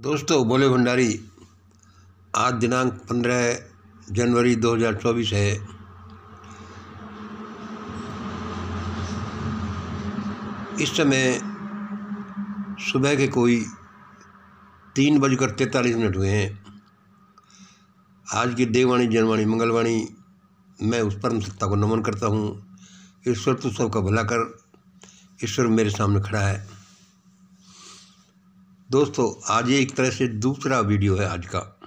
दोस्तों, बोले भंडारी, आज दिनांक पंद्रह जनवरी 2024 है। इस समय सुबह के कोई तीन बजकर तैंतालीस मिनट हुए हैं। आज की देववाणी, जनवाणी, मंगलवाणी, मैं उस परम सत्ता को नमन करता हूँ। ईश्वर तो सबका भला कर। ईश्वर मेरे सामने खड़ा है। दोस्तों, आज ये एक तरह से दूसरा वीडियो है आज का।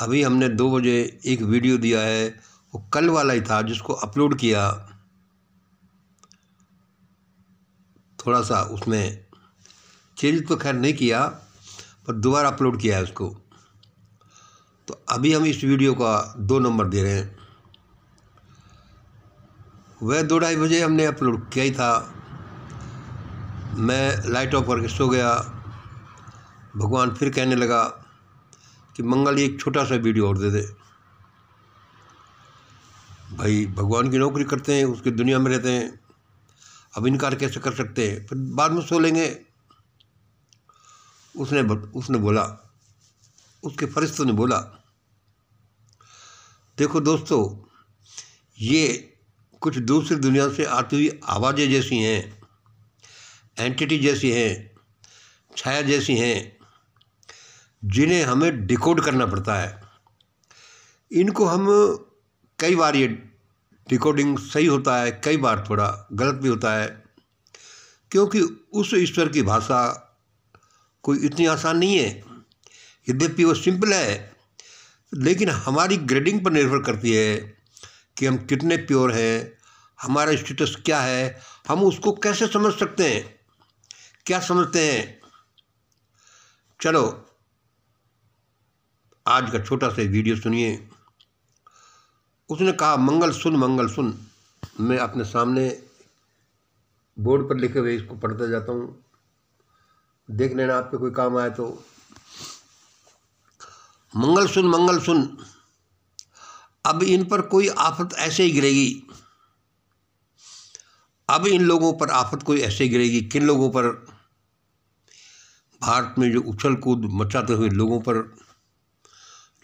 अभी हमने दो बजे एक वीडियो दिया है, वो कल वाला ही था, जिसको अपलोड किया। थोड़ा सा उसमें चेंज तो खैर नहीं किया, पर दोबारा अपलोड किया है उसको। तो अभी हम इस वीडियो का दो नंबर दे रहे हैं। वह दो ढाई बजे हमने अपलोड किया ही था। मैं लाइट ऑफ़ करके सो गया। भगवान फिर कहने लगा कि मंगल एक छोटा सा वीडियो और दे दे। भाई, भगवान की नौकरी करते हैं, उसकी दुनिया में रहते हैं। अब इनकार कैसे कर सकते हैं? फिर बाद में सो लेंगे। उसने उसने बोला, उसके फरिश्तों ने बोला, देखो दोस्तों, ये कुछ दूसरी दुनिया से आती हुई आवाज़ें जैसी हैं। एंटिटी जैसी हैं, छाया जैसी हैं, जिन्हें हमें डिकोड करना पड़ता है। इनको हम कई बार ये डिकोडिंग सही होता है, कई बार थोड़ा गलत भी होता है, क्योंकि उस ईश्वर की भाषा कोई इतनी आसान नहीं है। यद्यपि वो सिंपल है, लेकिन हमारी ग्रेडिंग पर निर्भर करती है कि हम कितने प्योर हैं, हमारा स्टेटस क्या है, हम उसको कैसे समझ सकते हैं। क्या समझते हैं? चलो, आज का छोटा सा वीडियो सुनिए। उसने कहा, मंगल सुन मंगल सुन। मैं अपने सामने बोर्ड पर लिखे हुए इसको पढ़ता जाता हूँ। देख लेना आपके कोई काम आए तो। मंगल सुन मंगल सुन। अब इन पर कोई आफत ऐसे ही गिरेगी। अब इन लोगों पर आफत कोई ऐसे गिरेगी। किन लोगों पर? भारत में जो उछल कूद मचाते हुए लोगों पर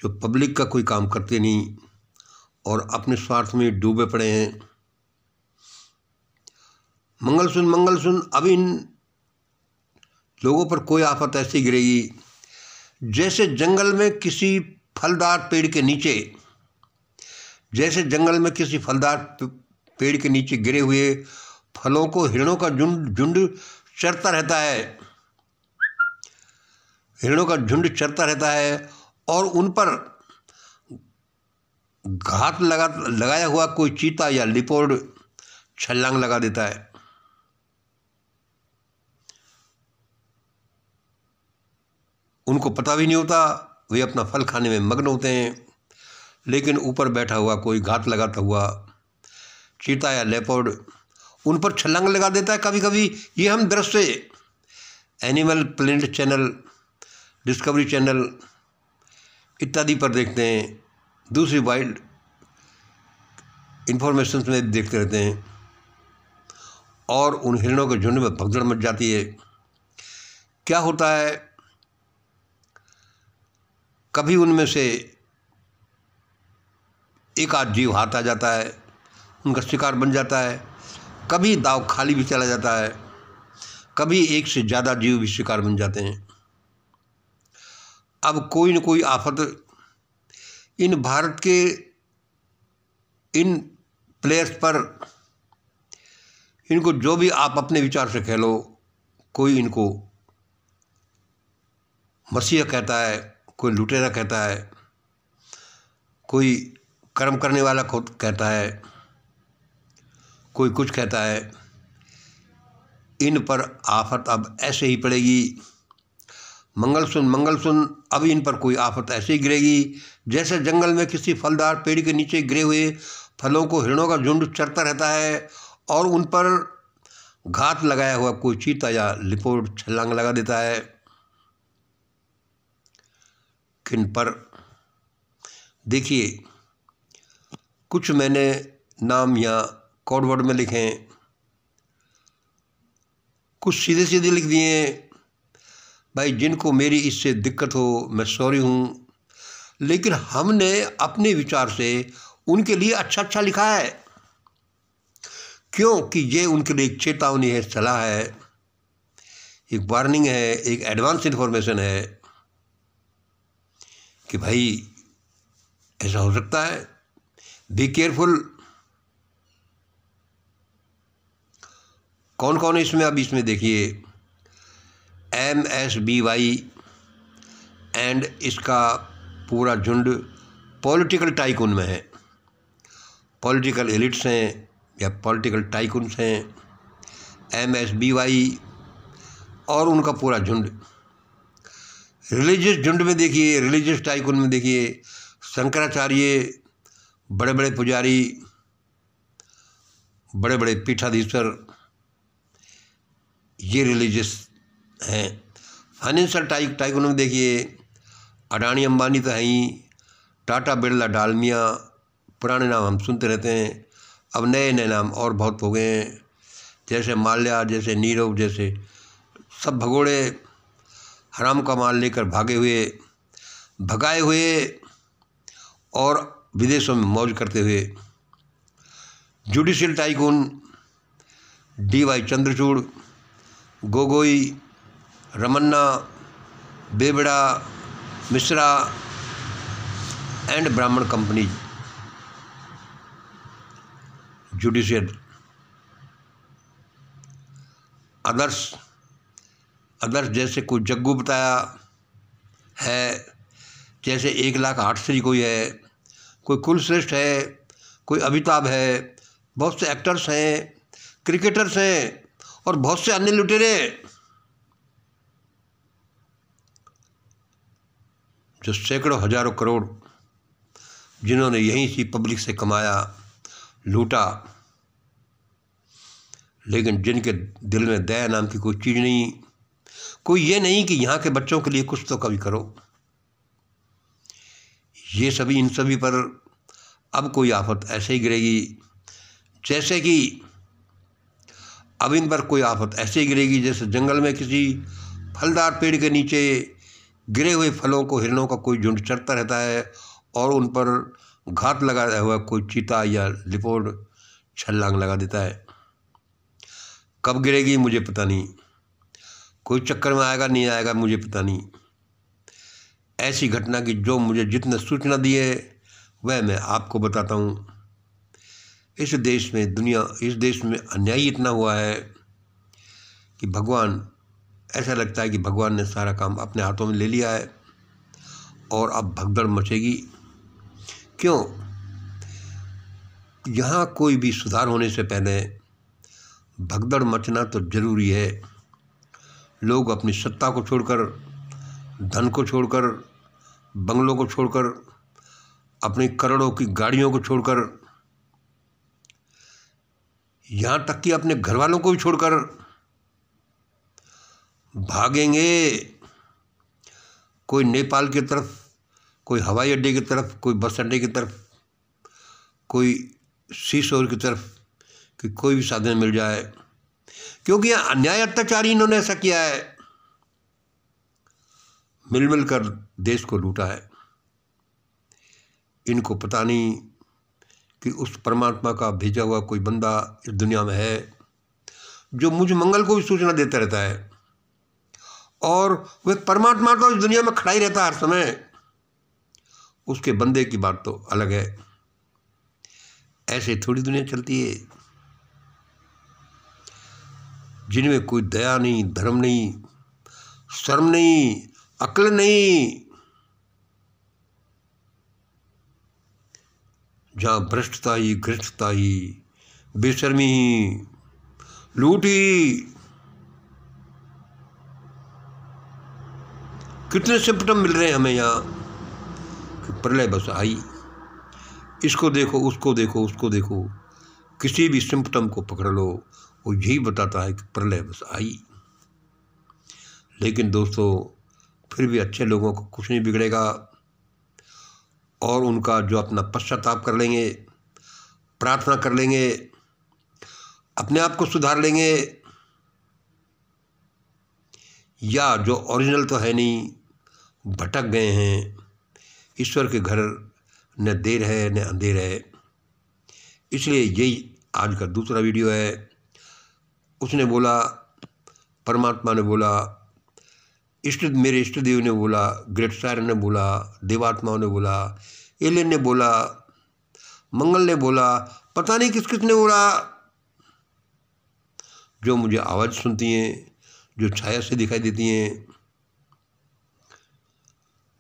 जो पब्लिक का कोई काम करते नहीं और अपने स्वार्थ में डूबे पड़े हैं। मंगल सुन मंगल सुन अब इन लोगों पर कोई आफत ऐसी गिरेगी जैसे जंगल में किसी फलदार पेड़ के नीचे, जैसे जंगल में किसी फलदार पेड़ के नीचे गिरे हुए फलों को हिरणों का झुंड झुंड चरता रहता है। हिरणों का झुंड चरता रहता है और उन पर घात लगा, लगाया हुआ कोई चीता या लिपोर्ड छलांग लगा देता है। उनको पता भी नहीं होता, वे अपना फल खाने में मग्न होते हैं, लेकिन ऊपर बैठा हुआ कोई घात लगाता हुआ चीता या लेपोर्ड उन पर छलांग लगा देता है कभी कभी ये हम दृश्य, animal planet channel discovery channel इत्यादि पर देखते हैं। दूसरी वाइल्ड इंफॉर्मेशन में देखते रहते हैं। और उन हिरणों के झुंड में भगदड़ मच जाती है। क्या होता है? कभी उनमें से एक आध जीव हाथ आ जाता है, उनका शिकार बन जाता है। कभी दाव खाली भी चला जाता है। कभी एक से ज़्यादा जीव भी शिकार बन जाते हैं। अब कोई न कोई आफत इन भारत के इन प्लेयर्स पर, इनको जो भी आप अपने विचार से कह लो कोई इनको मसीह कहता है, कोई लुटेरा कहता है, कोई कर्म करने वाला खुद कहता है, कोई कुछ कहता है, इन पर आफत अब ऐसे ही पड़ेगी। मंगल सुन मंगल सुन अब इन पर कोई आफत ऐसी गिरेगी, जैसे जंगल में किसी फलदार पेड़ के नीचे गिरे हुए फलों को हिरणों का झुंड चरता रहता है और उन पर घात लगाया हुआ कोई चीता या लिपोट छलांग लगा देता है। किन पर? देखिए, कुछ मैंने नाम या कोडवर्ड में लिखे कुछ सीधे सीधे लिख दिए भाई, जिनको मेरी इससे दिक्कत हो, मैं सॉरी हूँ। लेकिन हमने अपने विचार से उनके लिए अच्छा अच्छा लिखा है। क्योंकि ये उनके लिए एक चेतावनी है, सलाह है। एक वार्निंग है, एक एडवांस इन्फॉर्मेशन है कि भाई, ऐसा हो सकता है। बी केयरफुल कौन कौन है इसमें? अब इसमें देखिए। M S B Y and इसका पूरा झुंड पॉलिटिकल टाइकून में है। पॉलिटिकल एलिट्स हैं या पॉलिटिकल टाइकून्स हैं। एम एस बी वाई और उनका पूरा झुंड। रिलीजियस झुंड में देखिए रिलीजियस टाइकून में देखिए, शंकराचार्य बड़े बड़े पुजारी बड़े बड़े पीठाधीश्वर, ये रिलीजियस हैं। फाइनेंशियल टाइक में देखिए, अडानी अंबानी तो हैं ही, टाटा बिरला डालमिया, पुराने नाम हम सुनते रहते हैं, अब नए नए नाम और बहुत हो गए हैं, जैसे माल्या, जैसे नीरव, जैसे सब भगोड़े, हराम का माल लेकर भागे हुए, भगाए हुए और विदेशों में मौज करते हुए। Judicial tycoon D Y Chandrachud, Gogoi Ramanna, बेबड़ा, Mishra and ब्राह्मण कंपनी जुडिशियल अदर्स अदर्स जैसे कोई जग्गू बताया है, जैसे एक लाख आठ श्री कोई है, कोई कुलश्रेष्ठ है, कोई अमिताभ है, बहुत से एक्टर्स हैं, क्रिकेटर्स हैं और बहुत से अन्य लुटेरे। जो सैकड़ों हज़ारों करोड़ जिन्होंने यहीं से पब्लिक से कमाया, लूटा, लेकिन जिनके दिल में दया नाम की कोई चीज़ नहीं, कोई ये नहीं कि यहाँ के बच्चों के लिए कुछ तो कभी करो। ये सभी, इन सभी पर अब कोई आफत ऐसे ही गिरेगी जैसे कि अब इन पर कोई आफत ऐसे ही गिरेगी जैसे जंगल में किसी फलदार पेड़ के नीचे गिरे हुए फलों को, हिरणों का कोई झुंड चढ़ता रहता है और उन पर घात लगाया हुआ कोई चीता या लिपोड छलांग लगा देता है। कब गिरेगी मुझे पता नहीं। कोई चक्कर में आएगा, नहीं आएगा मुझे पता नहीं। ऐसी घटना की जो मुझे जितने सूचना दी है, वह मैं आपको बताता हूँ। इस देश में दुनिया, इस देश में अन्याय इतना हुआ है कि भगवान ऐसा लगता है कि भगवान ने सारा काम अपने हाथों में ले लिया है और अब भगदड़ मचेगी। क्यों? यहाँ कोई भी सुधार होने से पहले भगदड़ मचना तो ज़रूरी है। लोग अपनी सत्ता को छोड़कर, धन को छोड़कर, बंगलों को छोड़कर, अपनी करोड़ों की गाड़ियों को छोड़कर, यहाँ तक कि अपने घर वालों को भी छोड़कर भागेंगे। कोई नेपाल की तरफ़, कोई हवाई अड्डे की तरफ़, कोई बस अड्डे की तरफ़, कोई सी शोर की तरफ़ कि कोई भी साधन मिल जाए। क्योंकि यहाँ अन्याय अत्याचारी इन्होंने ऐसा किया है। मिल मिल कर देश को लूटा है। इनको पता नहीं कि उस परमात्मा का भेजा हुआ कोई बंदा इस दुनिया में है, जो मुझ मंगल को भी सूचना देता रहता है। और वह परमात्मा तो इस दुनिया में खड़ा ही रहता हर समय। उसके बंदे की बात तो अलग है। ऐसे थोड़ी दुनिया चलती है, जिनमें कोई दया नहीं, धर्म नहीं, शर्म नहीं, अक्ल नहीं। जहाँ भ्रष्टता ही घृष्टता ही, बेशर्मी ही, लूट कितने सिम्पटम मिल रहे हैं हमें यहाँ? प्रलय बस आई। इसको देखो, उसको देखो उसको देखो। किसी भी सिम्पटम को पकड़ लो, वो यही बताता है कि प्रलय बस आई। लेकिन दोस्तों, फिर भी अच्छे लोगों को कुछ नहीं बिगड़ेगा। और उनका जो अपना पश्चाताप कर लेंगे, प्रार्थना कर लेंगे, अपने आप को सुधार लेंगे, या जो ओरिजिनल तो है नहीं भटक गए हैं। ईश्वर के घर न देर है, न अंधेर है। इसलिए यही आज का दूसरा वीडियो है। उसने बोला, परमात्मा ने बोला, इष्ट, मेरे इष्ट देव ने बोला, ग्रेट सायर ने बोला, देवात्माओं ने बोला, एलियन ने बोला, मंगल ने बोला, पता नहीं किस किस ने बोला। जो मुझे आवाज़ सुनती हैं, जो छाया से दिखाई देती हैं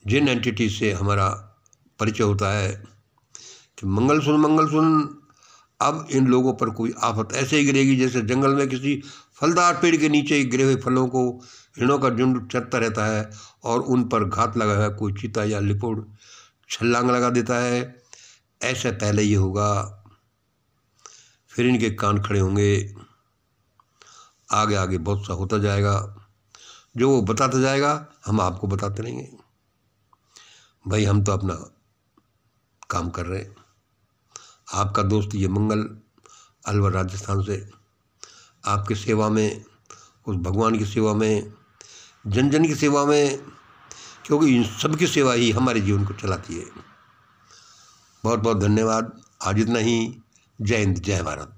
जिन एंटिटी से हमारा परिचय होता है, कि मंगल सुन मंगल सुन, अब इन लोगों पर कोई आफत ऐसे ही गिरेगी जैसे जंगल में किसी फलदार पेड़ के नीचे गिरे हुए फलों को हिरणों का झुंड चरता रहता है और उन पर घात लगा हुआ कोई चीता या लिपोड़ छलांग लगा देता है। ऐसे पहले ये होगा। फिर इनके कान खड़े होंगे। आगे आगे बहुत सा होता जाएगा। जो वो बताता जाएगा, हम आपको बताते रहेंगे। भाई, हम तो अपना काम कर रहे हैं। आपका दोस्त ये मंगल अलवर राजस्थान से आपकी सेवा में, उस भगवान की सेवा में जन जन की सेवा में, क्योंकि इन सब की सेवा ही हमारे जीवन को चलाती है। बहुत बहुत धन्यवाद। आज इतना ही। जय हिंद, जय भारत।